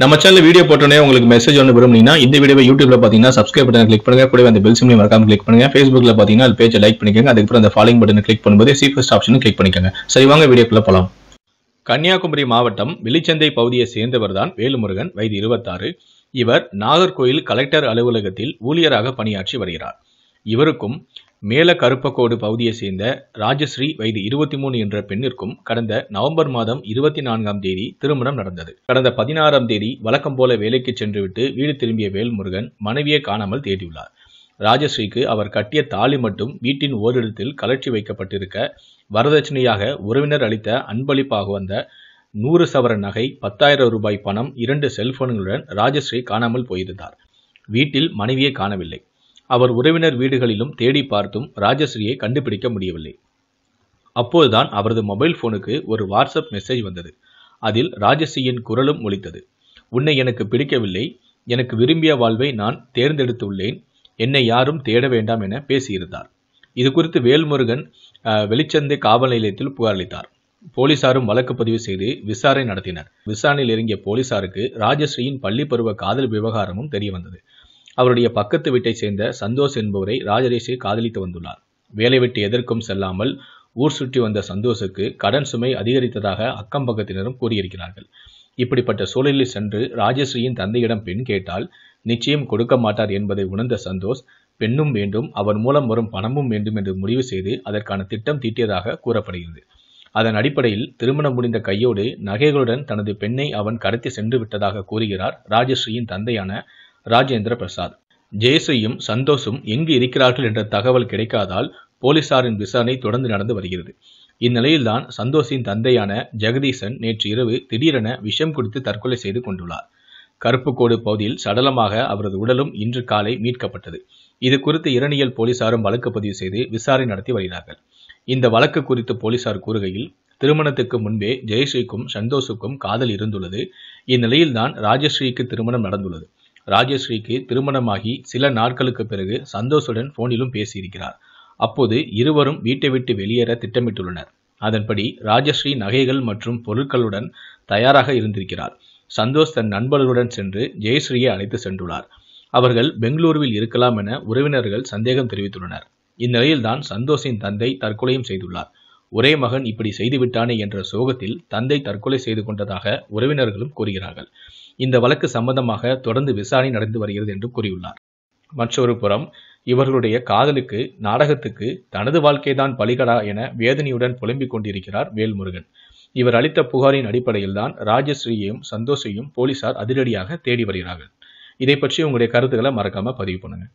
நம்ம channel video போட்டோன்னே உங்களுக்கு மெசேஜ் ஒன்று விரும்புனீங்கன்னா இந்த வீடியோ யூடியூப்ல பார்த்தீங்கன்னா சப்ஸ்கிரைப் பட்டன் கிளிக் பண்ணுங்க. கூட அந்த பெல் சிம்லையும் மறக்காம கிளிக் பண்ணுங்க. ஃபேஸ்புக்ல பார்த்தீங்கன்னா அது பேஜை லைக் பண்ணிக்கோங்க. அதுக்கப்புறம் அந்த ஃபாலோயிங் பட்டனை கிளிக் பண்ணும்போது சி ஃபர்ஸ்ட் ஆப்ஷனும் கிளிக் பண்ணிக்கோங்க. சரி வாங்க வீடியோக்குள்ள போலாம். கன்னியாகுமரி மாவட்டம் வெளிச்சந்தை பகுதியை சேர்ந்தவர் தான் வேலுமுருகன் வயது இருபத்தாறு. இவர் நாகர்கோயில் கலெக்டர் அலுவலகத்தில் ஊழியராக பணியாற்றி வருகிறார். இவருக்கும் மேல கருப்பக்கோடு பகுதியை சேர்ந்த ராஜஸ்ரீ வயது இருபத்தி மூணு என்ற பெண்ணிற்கும் கடந்த நவம்பர் மாதம் இருபத்தி நான்காம் தேதி திருமணம் நடந்தது. கடந்த பதினாறாம் தேதி வழக்கம் போல வேலைக்கு சென்றுவிட்டு வீடு திரும்பிய வேல்முருகன் மனைவியை காணாமல் தேடியுள்ளார். ராஜஸ்ரீக்கு அவர் கட்டிய தாலி மட்டும் வீட்டின் ஓரிடத்தில் கலற்றி வைக்கப்பட்டிருக்க வரதட்சணையாக உறவினர் அளித்த அன்பளிப்பாக வந்த நூறு சவர நகை பத்தாயிரம் ரூபாய் பணம் இரண்டு செல்போன்களுடன் ராஜஸ்ரீ காணாமல் போயிருந்தார். வீட்டில் மனைவியை காணவில்லை. அவர் உறவினர் வீடுகளிலும் தேடி பார்த்தும் ராஜஸ்ரீயை கண்டுபிடிக்க முடியவில்லை. அப்போதுதான் அவரது மொபைல் போனுக்கு ஒரு வாட்ஸ்அப் மெசேஜ் வந்தது. அதில் ராஜஸ்ரீயின் குரலும் ஒலித்தது. உன்னை எனக்கு பிடிக்கவில்லை. எனக்கு விரும்பிய வாழ்வை நான் தேர்ந்தெடுத்துள்ளேன். என்னை யாரும் தேட வேண்டாம் என பேசியிருந்தார். இது குறித்து வேல்முருகன் வெளிச்சந்தை காவல் நிலையத்தில் புகாரளித்தார் போலீசாரும் வழக்கு பதிவு செய்து விசாரணை நடத்தினர். விசாரணையில் இறங்கிய போலீசாருக்கு ராஜஸ்ரீயின் பள்ளி பருவ காதல் விவகாரமும் தெரியவந்தது. அவருடைய பக்கத்து வீட்டைச் சேர்ந்த சந்தோஷ் என்பவரை ராஜரேஷை காதலித்து வந்துள்ளார். வேலை விட்டு எதற்கும் செல்லாமல் ஊர் சுற்றி வந்த சந்தோஷுக்கு கடன் சுமை அதிகரித்ததாக அக்கம் பக்கத்தினரும் கூறியிருக்கிறார்கள். இப்படிப்பட்ட சூழலில் சென்று ராஜஸ்ரீயின் தந்தையிடம் பெண் கேட்டால் நிச்சயம் கொடுக்க மாட்டார் என்பதை உணர்ந்த சந்தோஷ் பெண்ணும் வேண்டும் அவர் மூலம் வரும் பணமும் வேண்டும் என்று முடிவு செய்து அதற்கான திட்டம் தீட்டியதாக கூறப்படுகிறது. அதன் அடிப்படையில் திருமணம் முடிந்த கையோடு நகைகளுடன் தனது பெண்ணை அவன் கடத்தி சென்று விட்டதாக கூறுகிறார் ராஜஸ்ரீயின் தந்தையான ராஜேந்திர பிரசாத். ஜெயஸ்ரீயும் சந்தோஷும் எங்கு இருக்கிறார்கள் என்ற தகவல் கிடைக்காதால் போலீசாரின் விசாரணை தொடர்ந்து நடந்து வருகிறது. இந்நிலையில்தான் சந்தோஷின் தந்தையான ஜெகதீசன் நேற்று இரவு திடீரென விஷம் குடித்து தற்கொலை செய்து கொண்டுள்ளார். கருப்புக்கோடு பகுதியில் சடலமாக அவரது உடலும் இன்று காலை மீட்கப்பட்டது. இது குறித்து இரணியல் போலீசாரும் வழக்கு பதிவு செய்து விசாரணை நடத்தி வருகிறார்கள். இந்த வழக்கு குறித்து போலீசார் கூறுகையில் திருமணத்துக்கு முன்பே ஜெயஸ்ரீக்கும் சந்தோஷுக்கும் காதல் இருந்துள்ளது. இந்நிலையில்தான் ராஜஸ்ரீக்கு திருமணம் நடந்துள்ளது. ராஜஸ்ரீக்கு திருமணமாகி சில நாட்களுக்கு பிறகு சந்தோஷுடன் போனிலும் பேசியிருக்கிறார். அப்போது இருவரும் வீட்டை விட்டு வெளியேற திட்டமிட்டுள்ளனர். அதன்படி ராஜஸ்ரீ நகைகள் மற்றும் பொருட்களுடன் தயாராக இருந்திருக்கிறார். சந்தோஷ் தன் நண்பர்களுடன் சென்று ஜெயஸ்ரீயை அழைத்து சென்றுள்ளார். அவர்கள் பெங்களூருவில் இருக்கலாம் என உறவினர்கள் சந்தேகம் தெரிவித்துள்ளனர். இந்நிலையில்தான் சந்தோஷின் தந்தை தற்கொலையும் செய்துள்ளார். ஒரே மகன் இப்படி செய்துவிட்டானே என்ற சோகத்தில் தந்தை தற்கொலை செய்து கொண்டதாக உறவினர்களும் கூறுகிறார்கள். இந்த வழக்கு சம்பந்தமாக தொடர்ந்து விசாரணை நடந்து வருகிறது என்று கூறியுள்ளார். மற்றொரு புறம் இவர்களுடைய காதலுக்கு நாடகத்துக்கு தனது வாழ்க்கைதான் பலிகடா என வேதனையுடன் புலம்பிக் கொண்டிருக்கிறார் வேல்முருகன். இவர் அளித்த புகாரின் அடிப்படையில்தான் ராஜஸ்ரீயையும் சந்தோஷையும் போலீசார் அதிரடியாக தேடி வருகிறார்கள். இதை பற்றி உங்களுடைய கருத்துக்களை மறக்காம பதிவு பண்ணுங்க.